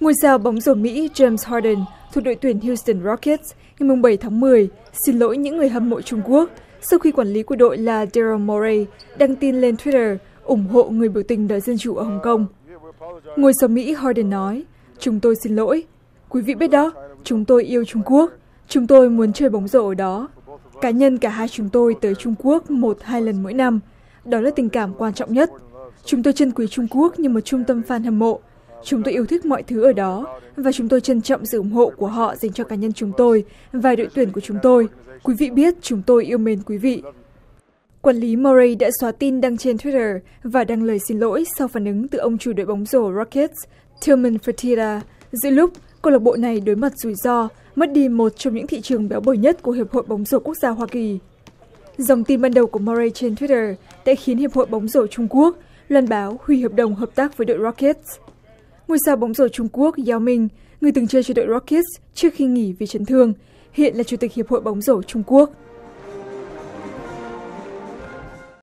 ngôi sao bóng rổ mỹ giêm Harden thuộc đội tuyển Houston Rockets ngày mùng bảy tháng mười xin lỗi những người hâm mộ trung quốc. Sau khi quản lý của đội là Daryl Morey đăng tin lên Twitter ủng hộ người biểu tình đòi dân chủ ở hồng công ngôi sao mỹ Harden nói, chúng tôi xin lỗi. Quý vị biết đó, chúng tôi yêu trung quốc. Chúng tôi muốn chơi bóng rổ ở đó. Cá nhân cả hai chúng tôi tới trung quốc một, hai lần mỗi năm. Đó là tình cảm quan trọng nhất. Chúng tôi trân quý trung quốc như một trung tâm fan hâm mộ chúng tôi yêu thích mọi thứ ở đó, và chúng tôi trân trọng sự ủng hộ của họ dành cho cá nhân chúng tôi và đội tuyển của chúng tôi. Quý vị biết chúng tôi yêu mến quý vị. Quản lý murray đã xóa tin đăng trên Twitter và đăng lời xin lỗi sau phản ứng từ ông chủ đội bóng rổ rockets, tillman fertitta. Giữa lúc, câu lạc bộ này đối mặt rủi ro, mất đi một trong những thị trường béo bở nhất của hiệp hội bóng rổ quốc gia hoa kỳ. Dòng tin ban đầu của murray trên Twitter đã khiến hiệp hội bóng rổ trung quốc loan báo hủy hợp đồng hợp tác với đội Rockets ngôi sao bóng rổ trung quốc yao minh người từng chơi cho đội Rockets trước khi nghỉ vì chấn thương, hiện là chủ tịch hiệp hội bóng rổ trung quốc.